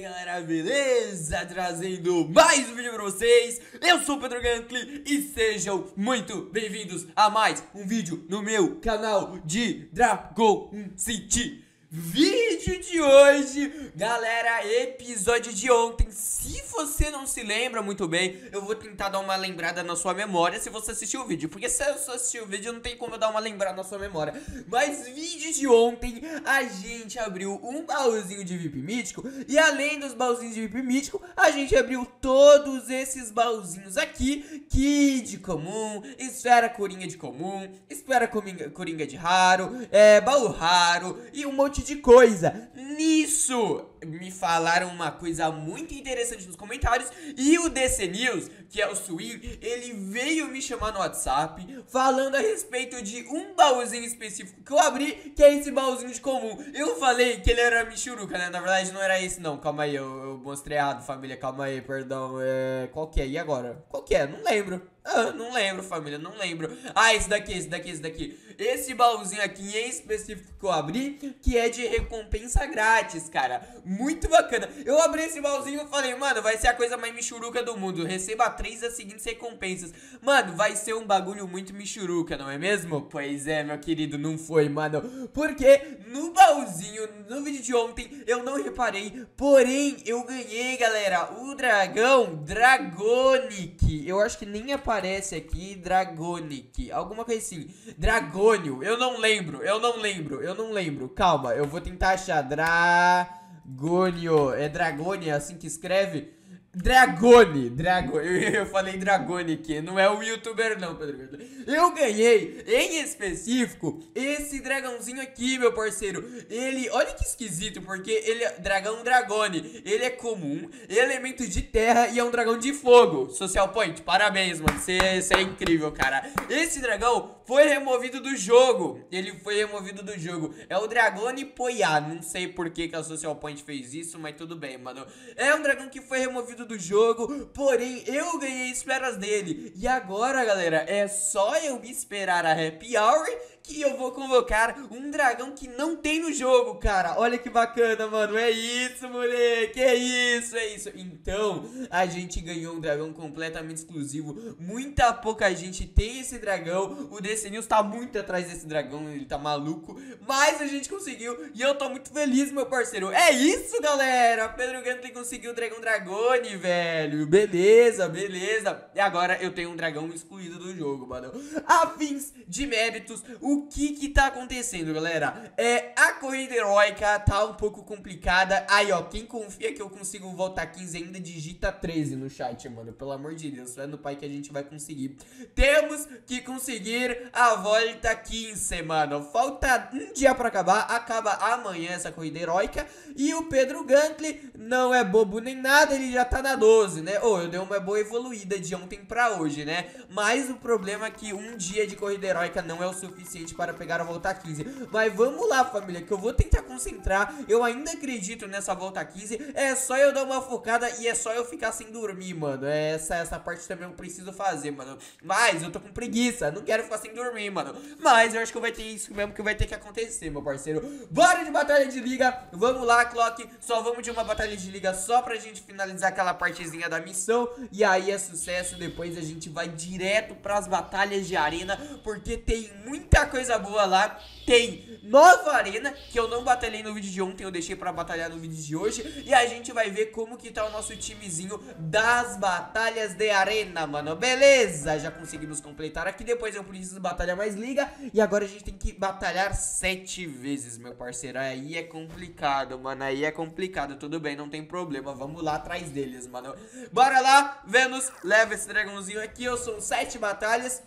aí galera, beleza? Trazendo mais um vídeo pra vocês Eu sou o Pedro Gantly e sejam muito bem-vindos a mais um vídeo no meu canal de Dragon City Vídeo de hoje, galera, episódio de ontem. Se você não se lembra muito bem, eu vou tentar dar uma lembrada na sua memória se você assistiu o vídeo. Porque se eu só assistir o vídeo, não tem como eu dar uma lembrada na sua memória. Mas vídeo de ontem, a gente abriu um baúzinho de VIP mítico. E além dos baúzinhos de VIP mítico, a gente abriu todos esses baúzinhos aqui. Kid comum, esfera coringa de comum, esfera coringa de raro, é, baú raro e um monte de coisa. Nisso, me falaram uma coisa muito interessante nos comentários e o DC News, que é o Swing, ele veio me chamar no WhatsApp falando a respeito de um baúzinho específico que eu abri, que é esse baúzinho de comum. Eu falei que ele era Michuruca, né? Na verdade não era esse não, calma aí, eu, eu mostrei errado, família, calma aí, perdão. É... Qual que é? E agora? Qual que é? Não lembro. Ah, não lembro, família, não lembro. Ah, esse daqui, esse daqui, esse daqui. Esse baúzinho aqui em específico que eu abri, que é de recompensa grátis, cara. Muito bacana. Eu abri esse baúzinho e falei, mano, vai ser a coisa mais michuruca do mundo. Receba três das seguintes recompensas. Mano, vai ser um bagulho muito michuruca, não é mesmo? Pois é, meu querido, não foi, mano. Porque no baúzinho, no vídeo de ontem, eu não reparei. Porém, eu ganhei, galera, o dragão Dragonic. Eu acho que nem aparece aqui Dragonic, alguma coisa assim. Dragônio, eu não lembro, eu não lembro, eu não lembro. Calma, eu vou tentar achar. Dragônio, é Dragônio, é assim que escreve? Dragone, Drago, eu, falei Dragone aqui, não é o youtuber não, Pedro. Eu ganhei, em específico, esse dragãozinho aqui, meu parceiro. Ele, olha que esquisito, porque ele é dragão dragone. Ele é comum, elemento de terra e é um dragão de fogo. Social Point, parabéns, mano, você é incrível, cara. Esse dragão foi removido do jogo, ele foi removido do jogo. É o Dragone Poiá, não sei por que, que a Social Point fez isso, mas tudo bem, mano. É um dragão que foi removido do jogo, porém eu ganhei esperas dele. E agora, galera, é só eu esperar a Happy Hour que eu vou convocar um dragão que não tem no jogo, cara. Olha que bacana, mano. É isso, moleque. É isso, é isso. Então, a gente ganhou um dragão completamente exclusivo. Muita pouca gente tem esse dragão. O DC News tá muito atrás desse dragão, ele tá maluco. Mas a gente conseguiu e eu tô muito feliz, meu parceiro. É isso, galera. Pedro Gantley conseguiu o dragão Dragone, velho. Beleza, beleza. E agora eu tenho um dragão excluído do jogo, mano. A fins de méritos, o que que tá acontecendo, galera? É, a corrida heróica tá um pouco complicada. Aí, ó, quem confia que eu consigo voltar 15 ainda, digita 13 no chat, mano. Pelo amor de Deus, é no pai que a gente vai conseguir. Temos que conseguir a volta 15, mano. Falta um dia pra acabar. Acaba amanhã essa corrida heróica. E o Pedro Gantley não é bobo nem nada, ele já tá na 12, né? Ô, oh, eu dei uma boa evoluída de ontem pra hoje, né? Mas o problema é que um dia de corrida heróica não é o suficiente para pegar a volta 15. Mas vamos lá, família, que eu vou tentar concentrar. Eu ainda acredito nessa volta 15. É só eu dar uma focada e é só eu ficar sem dormir, mano. Essa, essa parte também eu preciso fazer, mano. Mas eu tô com preguiça. Não quero ficar sem dormir, mano. Mas eu acho que vai ter isso mesmo que vai ter que acontecer, meu parceiro. Bora de batalha de liga. Vamos lá, Clock. Só vamos de uma batalha de liga só pra gente finalizar aquela partezinha da missão. E aí é sucesso. Depois a gente vai direto pras batalhas de arena. Porque tem muita coisa boa lá. Tem nova arena, que eu não batalhei no vídeo de ontem, eu deixei pra batalhar no vídeo de hoje. E a gente vai ver como que tá o nosso timezinho das batalhas de arena, mano. Beleza, já conseguimos completar aqui. Depois eu preciso batalhar mais liga. E agora a gente tem que batalhar sete vezes, meu parceiro. Aí é complicado, mano. Aí é complicado. Tudo bem, não tem problema. Vamos lá atrás deles, mano. Bora lá, Vênus, leva esse dragãozinho aqui. Eu sou sete batalhas.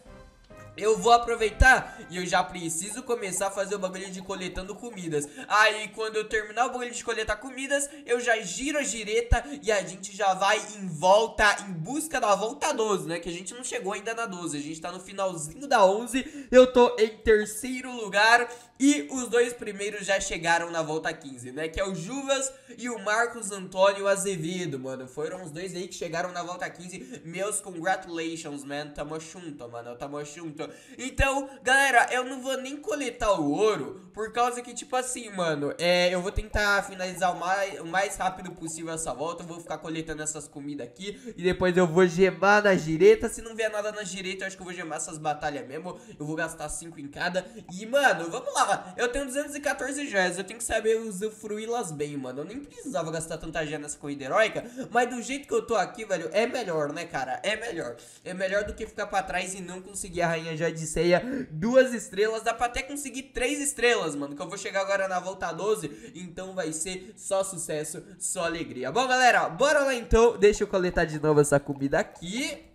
Eu vou aproveitar e eu já preciso começar a fazer o bagulho de coletando comidas. Aí quando eu terminar o bagulho de coletar comidas, eu já giro a gireta e a gente já vai em volta, em busca da volta 12, né? Que a gente não chegou ainda na 12, a gente tá no finalzinho da 11. Eu tô em terceiro lugar e os dois primeiros já chegaram na volta 15, né? Que é o Juvas e o Marcos Antônio Azevedo, mano. Foram os dois aí que chegaram na volta 15. Meus congratulations, man. Tamo junto, mano. Tamo junto. Ligado? Então, galera, eu não vou nem coletar o ouro, por causa que, tipo assim, mano, é, eu vou tentar finalizar o mais, o mais rápido possível essa volta, eu vou ficar coletando essas comidas aqui, e depois eu vou gemar na direita, se não vier nada na direita, eu acho que eu vou gemar essas batalhas mesmo, eu vou gastar 5 em cada, e, mano, vamos lá, eu tenho 214 joias, eu tenho que saber usufruí-las bem, mano, eu nem precisava gastar tanta joia nessa corrida heróica, mas do jeito que eu tô aqui, velho, é melhor, né, cara, é melhor, é melhor do que ficar pra trás e não conseguir a Rainha Joia de Ceia duas estrelas, dá pra até conseguir três estrelas, mano, que eu vou chegar agora na volta 12, então vai ser só sucesso, só alegria. Bom, galera, bora lá então, deixa eu coletar de novo essa comida aqui.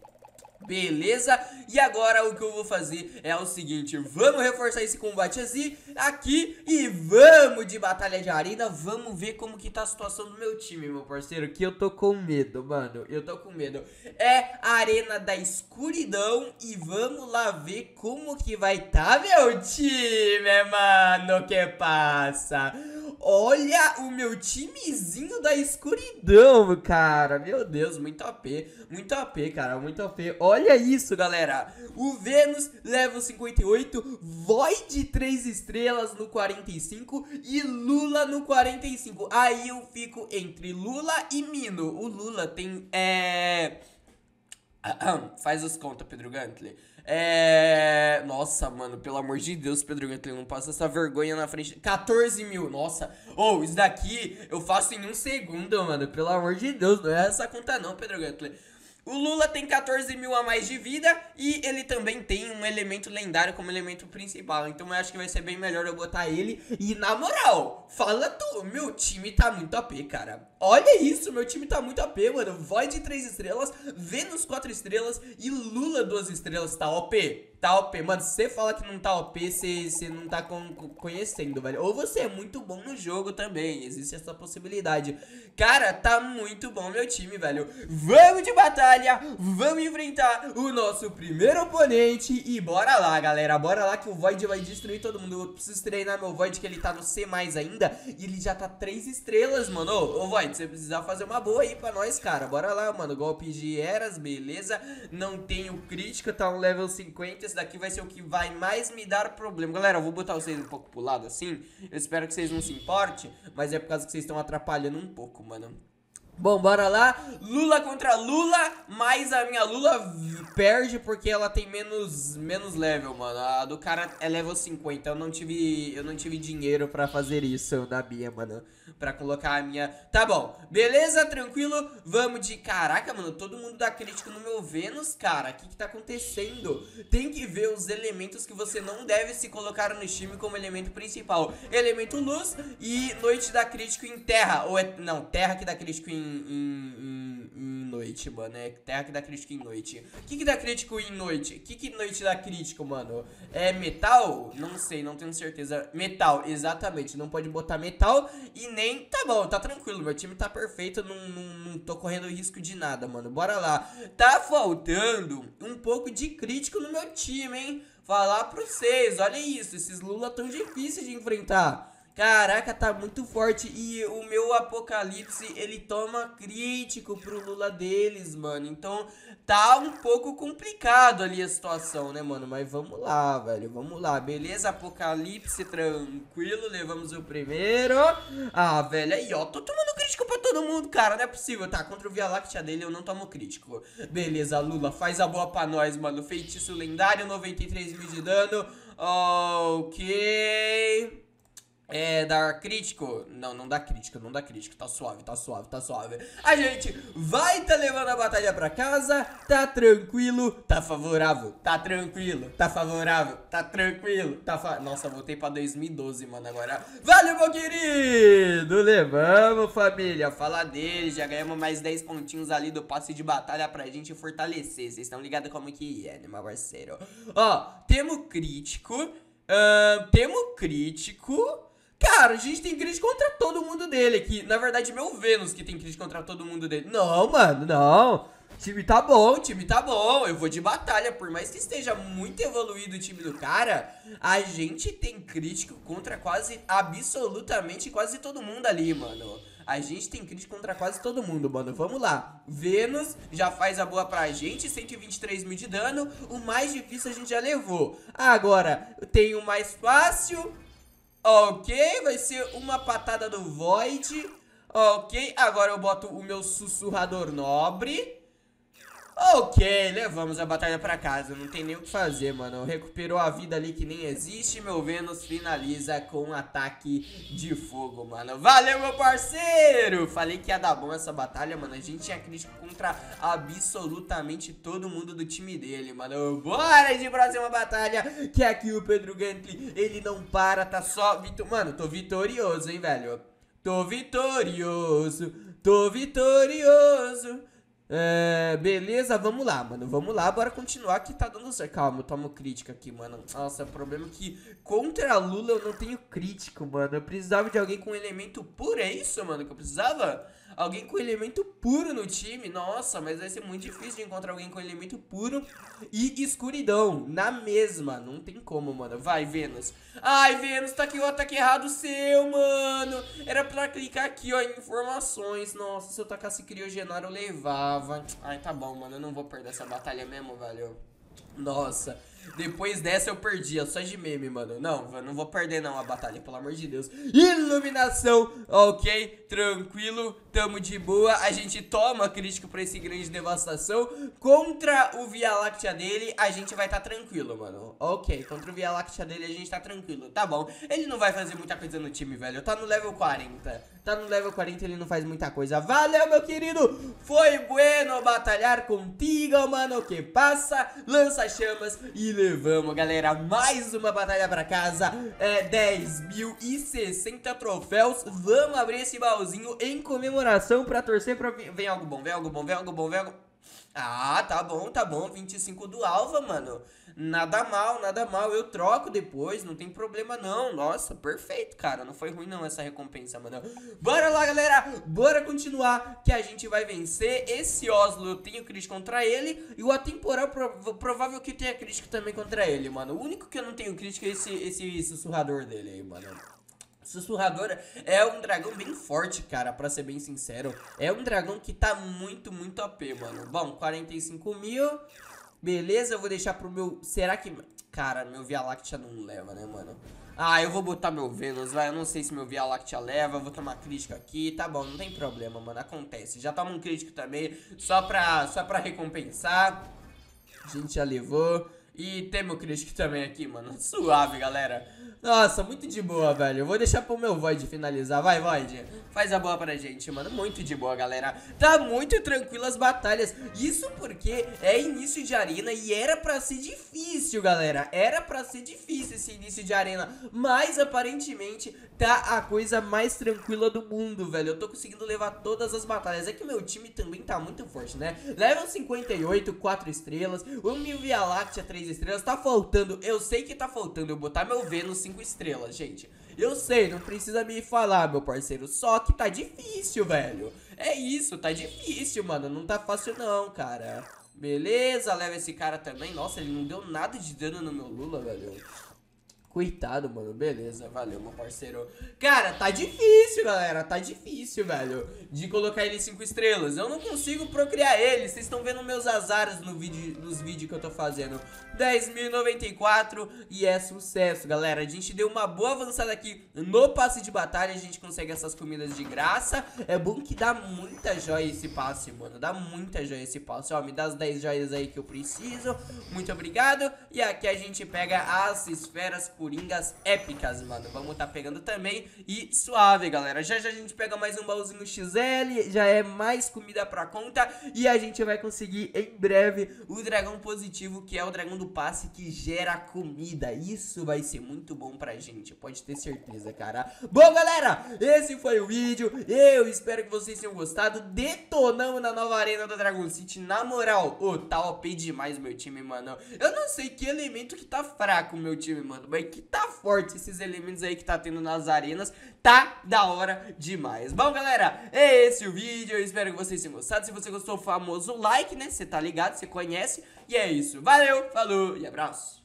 Beleza? E agora o que eu vou fazer é o seguinte, vamos reforçar esse combate assim, aqui e vamos de batalha de arena, vamos ver como que tá a situação do meu time, meu parceiro, que eu tô com medo, mano, eu tô com medo. É a arena da escuridão e vamos lá ver como que vai tá meu time, mano, que passa? Olha o meu timezinho da escuridão, cara. Meu Deus, muito AP. Muito AP, cara. Muito AP. Olha isso, galera. O Vênus, level 58. Void 3 estrelas no 45. E Lula no 45. Aí eu fico entre Lula e Mino. O Lula tem. É. Faz as contas, Pedro Gantley. É. Nossa, mano, pelo amor de Deus, Pedro Gantley, não passa essa vergonha na frente. 14 mil, nossa. Ou, oh, isso daqui eu faço em um segundo, mano. Pelo amor de Deus, não é essa conta, não, Pedro Gantley. O Lula tem 14 mil a mais de vida e ele também tem um elemento lendário como elemento principal. Então eu acho que vai ser bem melhor eu botar ele. E na moral, fala tu, meu time tá muito AP, cara. Olha isso, meu time tá muito AP, mano. Void 3 estrelas, Vênus 4 estrelas e Lula 2 estrelas tá OP. Tá OP. Mano, se você fala que não tá OP, você, você não tá con conhecendo, velho. Ou você é muito bom no jogo também. Existe essa possibilidade. Cara, tá muito bom meu time, velho. Vamos de batalha. Vamos enfrentar o nosso primeiro oponente. E bora lá, galera. Bora lá que o Void vai destruir todo mundo. Eu preciso treinar meu Void, que ele tá no C+, ainda. E ele já tá 3 estrelas, mano. Ô, ô Void, você precisa fazer uma boa aí pra nós, cara. Bora lá, mano. Golpe de Eras, beleza. Não tenho crítica, tá um level 50 esse daqui vai ser o que vai mais me dar problema. Galera, eu vou botar vocês um pouco pro lado assim. Eu espero que vocês não se importem, mas é por causa que vocês estão atrapalhando um pouco, mano. Bom, bora lá. Lula contra Lula, mas a minha Lula perde porque ela tem menos, menos level, mano. A do cara é level 50. Eu não tive, eu não tive dinheiro pra fazer isso da Bia, mano. Pra colocar a minha... Tá bom, beleza, tranquilo. Vamos de... Caraca, mano, todo mundo dá crítica no meu Vênus, cara. O que que tá acontecendo? Tem que ver os elementos que você não deve se colocar no time como elemento principal. Elemento luz e noite dá crítico em terra. Ou é... Não, terra que dá crítico em, em, em, noite, mano. É terra que dá crítico em noite. O que, que dá crítico em noite? O que, que noite dá crítico, mano? É metal? Não sei, não tenho certeza. Metal, exatamente. Não pode botar metal e nem. Tá bom, tá tranquilo. Meu time tá perfeito. Não, não, não tô correndo risco de nada, mano. Bora lá. Tá faltando um pouco de crítico no meu time, hein? Falar pra vocês, olha isso. Esses Lula tão difíceis de enfrentar. Caraca, tá muito forte. E o meu Apocalipse, ele toma crítico pro Lula deles, mano. Então, tá um pouco complicado ali a situação, né, mano? Mas vamos lá, velho. Vamos lá. Beleza, Apocalipse, tranquilo. Levamos o primeiro. Ah, velho, aí, ó. Tô tomando crítico pra todo mundo, cara. Não é possível. Tá, contra o Via Láctea dele eu não tomo crítico. Beleza, Lula, faz a boa pra nós, mano. Feitiço lendário, 93 mil de dano. Ok... É, dar crítico. Não, não dá crítico, não dá crítico. Tá suave, tá suave, tá suave. A gente vai tá levando a batalha pra casa. Tá tranquilo, tá favorável. Tá tranquilo, tá favorável. Tá tranquilo, tá fa... Nossa, voltei pra 2012, mano, agora. Valeu, meu querido! Levamos, família. Fala dele. Já ganhamos mais 10 pontinhos ali do passe de batalha pra gente fortalecer. Vocês estão ligados como que é, né, meu parceiro? Ó, temos crítico. Uh, temos crítico. Cara, a gente tem crítica contra todo mundo dele aqui. Na verdade, meu Vênus que tem crítica contra todo mundo dele. Não, mano, não. Time tá bom, time tá bom. Eu vou de batalha. Por mais que esteja muito evoluído o time do cara, a gente tem crítico contra quase, absolutamente, quase todo mundo ali, mano. A gente tem crítico contra quase todo mundo, mano. Vamos lá. Vênus já faz a boa pra gente, 123 mil de dano. O mais difícil a gente já levou. Agora, tem o mais fácil. Ok, vai ser uma patada do Void. Ok, agora eu boto o meu sussurrador nobre. Ok, levamos a batalha pra casa, não tem nem o que fazer, mano. Recuperou a vida ali que nem existe. Meu Vênus finaliza com um ataque de fogo, mano. Valeu, meu parceiro! Falei que ia dar bom essa batalha, mano. A gente tinha crítico contra absolutamente todo mundo do time dele, mano. Bora de próxima batalha, que aqui o Pedro Gantly, ele não para, tá só... Mano, tô vitorioso, hein, velho. Tô vitorioso, tô vitorioso. É, beleza, vamos lá, mano. Vamos lá, bora continuar que tá dando certo. Calma, eu tomo crítica aqui, mano. Nossa, o problema é que contra a Lula eu não tenho crítico, mano. Eu precisava de alguém com elemento puro, é isso, mano, que eu precisava? Alguém com elemento puro no time. Nossa, mas vai ser muito difícil de encontrar alguém com elemento puro e escuridão. Na mesma. Não tem como, mano. Vai, Vênus. Ai, Vênus, tá aqui o ataque errado seu, mano. Era pra clicar aqui, ó, em informações. Nossa, se eu tacasse criogenário, eu levava. Ai, tá bom, mano. Eu não vou perder essa batalha mesmo, velho. Nossa. Depois dessa eu perdi, é só de meme, mano. Não, não vou perder não a batalha, pelo amor de Deus. Iluminação, ok, tranquilo, tamo de boa. A gente toma crítico pra esse grande devastação. Contra o Via Láctea dele, a gente vai tá tranquilo, mano. Ok, contra o Via Láctea dele a gente tá tranquilo, tá bom. Ele não vai fazer muita coisa no time, velho. Tá no level 40. Tá no level 40, ele não faz muita coisa. Valeu, meu querido. Foi bueno batalhar contigo, mano. Que passa, lança chamas e levamos, galera, mais uma batalha pra casa. É 10.060 troféus. Vamos abrir esse baúzinho em comemoração pra torcer pra... Vem algo bom, vem algo bom, vem algo bom, vem algo... Ah, tá bom, tá bom, 25 do Alva, mano. Nada mal, nada mal, eu troco depois, não tem problema não. Nossa, perfeito, cara, não foi ruim não essa recompensa, mano. Bora lá, galera, bora continuar que a gente vai vencer Esse Oslo. Eu tenho crítico contra ele E o Atemporal provável que tenha crítico também contra ele, mano. O único que eu não tenho crítico é esse, esse sussurrador dele aí, mano Sussurrador é um dragão bem forte, cara, pra ser bem sincero. É um dragão que tá muito, muito AP, mano. Bom, 45 mil. Beleza, eu vou deixar pro meu... Será que... Cara, meu Via Láctea não leva, né, mano? Ah, eu vou botar meu Vênus, vai. Eu não sei se meu Via Láctea leva. Vou tomar crítica aqui. Tá bom, não tem problema, mano. Acontece. Já toma um crítico também. Só pra, só pra recompensar. A gente já levou. E temos o crítico também aqui, mano. Suave, galera. Nossa, muito de boa, velho. Eu vou deixar pro meu Void finalizar. Vai, Void. Faz a boa pra gente, mano. Muito de boa, galera. Tá muito tranquilo as batalhas. Isso porque é início de arena e era pra ser difícil, galera. Era pra ser difícil esse início de arena. Mas, aparentemente, tá a coisa mais tranquila do mundo, velho. Eu tô conseguindo levar todas as batalhas. É que meu time também tá muito forte, né? Level 58, 4 estrelas. O meu Via Láctea, 3 estrelas. Tá faltando, eu sei que tá faltando eu botar meu Vênus 5 estrelas, gente. Eu sei, não precisa me falar, meu parceiro. Só que tá difícil, velho. É isso, tá difícil, mano. Não tá fácil não, cara. Beleza, leva esse cara também. Nossa, ele não deu nada de dano no meu Lula, velho. Coitado, mano. Beleza, valeu, meu parceiro. Cara, tá difícil, galera. Tá difícil, velho. De colocar ele em 5 estrelas. Eu não consigo procriar ele. Vocês estão vendo meus azares no vídeo, nos vídeos que eu tô fazendo. 10.094 e é sucesso, galera. A gente deu uma boa avançada aqui no passe de batalha. A gente consegue essas comidas de graça. É bom que dá muita joia esse passe, mano. Dá muita joia esse passe. Ó, me dá as 10 joias aí que eu preciso. Muito obrigado. E aqui a gente pega as esferas coringas épicas, mano. Vamos tá pegando também. E suave, galera. Já já a gente pega mais um baúzinho XL. Já é mais comida pra conta. E a gente vai conseguir em breve o dragão positivo, que é o dragão do passe que gera comida. Isso vai ser muito bom pra gente, pode ter certeza, cara. Bom, galera, esse foi o vídeo. Eu espero que vocês tenham gostado. Detonamos na nova arena da Dragon City. Na moral, ô, oh, tá OP demais meu time, mano. Eu não sei que elemento que tá fraco meu time, mano. Mas que tá forte esses elementos aí que tá tendo nas arenas. Tá da hora demais. Bom, galera, é esse o vídeo. Eu espero que vocês tenham gostado. Se você gostou, famoso like, né? Você tá ligado, você conhece. E é isso. Valeu, falou e abraço.